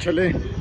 चलें।